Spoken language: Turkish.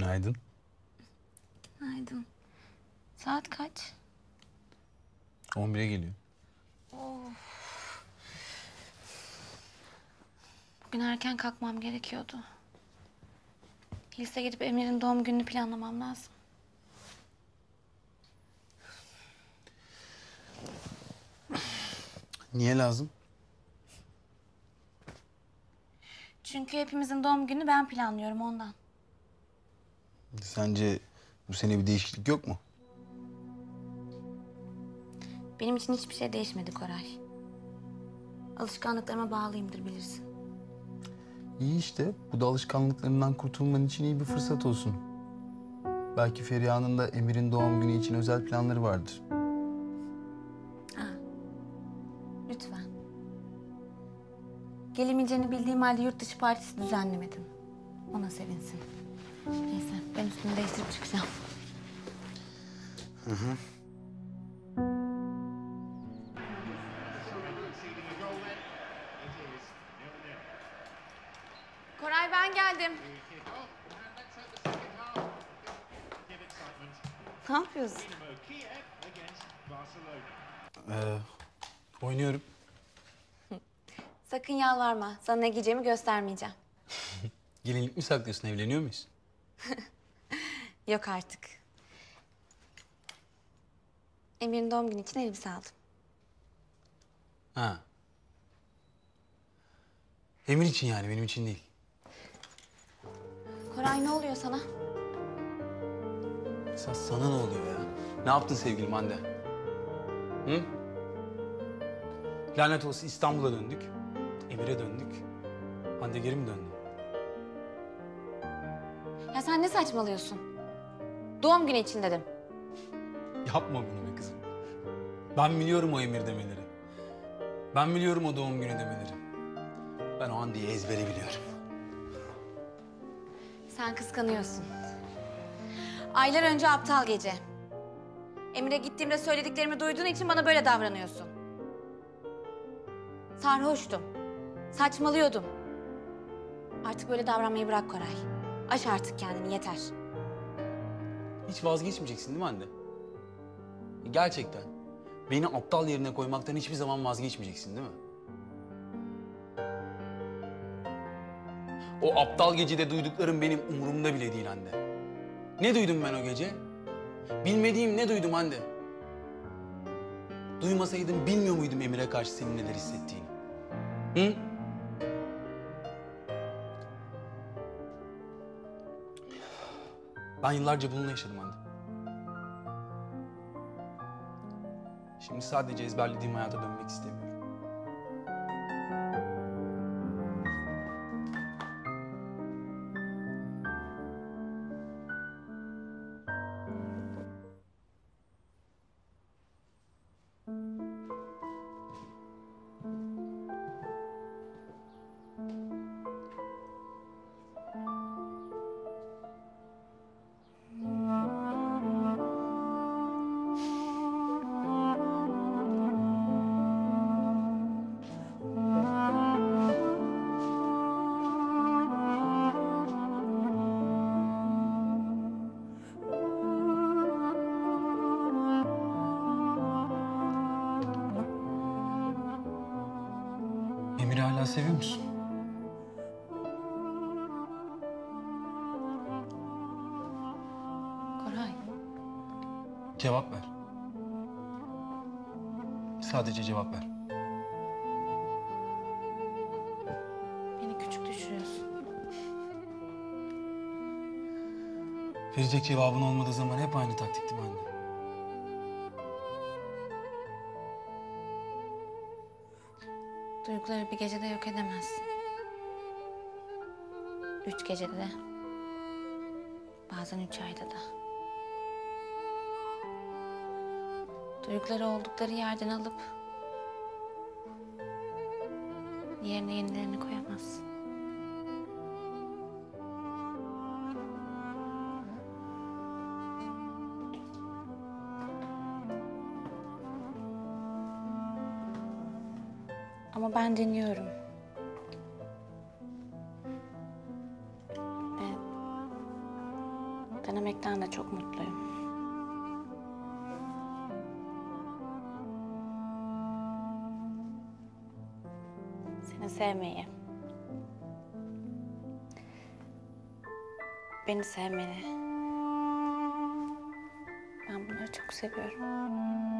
Günaydın. Günaydın. Saat kaç? 11'e geliyor. Bugün erken kalkmam gerekiyordu. Lise gidip Emir'in doğum gününü planlamam lazım. Niye lazım? Çünkü hepimizin doğum gününü ben planlıyorum ondan. Sence bu sene bir değişiklik yok mu? Benim için hiçbir şey değişmedi Koray. Alışkanlıklarıma bağlıyımdır bilirsin. İyi işte. Bu da alışkanlıklarından kurtulman için iyi bir fırsat olsun. Belki Feriha'nın da Emir'in doğum günü için özel planları vardır. Lütfen. Gelemeyeceğini bildiğim halde yurt dışı partisi düzenlemedim. Ona sevinsin. Neyse ben üstümü değiştirip çıkacağım. Koray ben geldim. Ne yapıyorsun? Ee, oynuyorum. Sakın yalvarma. Sana ne giyeceğimi göstermeyeceğim. Gelinlik mi saklıyorsun? Evleniyor muyuz? Yok artık. Emir'in doğum günü için elbise aldım. Ha. Emir için yani, benim için değil. Koray ne oluyor sana? Esas sana ne oluyor ya? Ne yaptın sevgilim Hande? Hı? Lanet olsun İstanbul'a döndük. Emir'e döndük. Hande geri mi döndü? Ya sen ne saçmalıyorsun? Doğum günü için dedim. Yapma bunu be kızım. Ben biliyorum o Emir demeleri. Ben biliyorum o doğum günü demeleri. Ben o Hande'yi ezbere biliyorum. Sen kıskanıyorsun. Aylar önce aptal gece. Emir'e gittiğimde söylediklerimi duyduğun için bana böyle davranıyorsun. Sarhoştum. Saçmalıyordum. Artık böyle davranmayı bırak Koray. Aş artık kendini yeter. Hiç vazgeçmeyeceksin değil mi Hande? Gerçekten. Beni aptal yerine koymaktan hiçbir zaman vazgeçmeyeceksin değil mi? O aptal gecede duyduklarım benim umurumda bile değil Hande. Ne duydum ben o gece? Bilmediğim ne duydum Hande? Duymasaydım bilmiyor muydum Emir'e karşı senin neler hissettiğini? Hı? Ben yıllarca bununla yaşadım Hande. Şimdi sadece ezberlediğim hayata dönmek istemiyorum. Hala seviyor musun? Koray, Cevap ver. Sadece cevap ver. beni küçük düşürüyorsun. Verecek cevabın olmadığı zaman hep aynı taktikti bende. Duyguları bir gecede yok edemezsin. Üç gecede de. Bazen üç ayda da. Duyguları oldukları yerden alıp... ...yerine yenilerini koyamazsın. Ama ben deniyorum. Ve Denemekten de çok mutluyum. Seni sevmeyi. Beni sevmeni. Ben bunları çok seviyorum.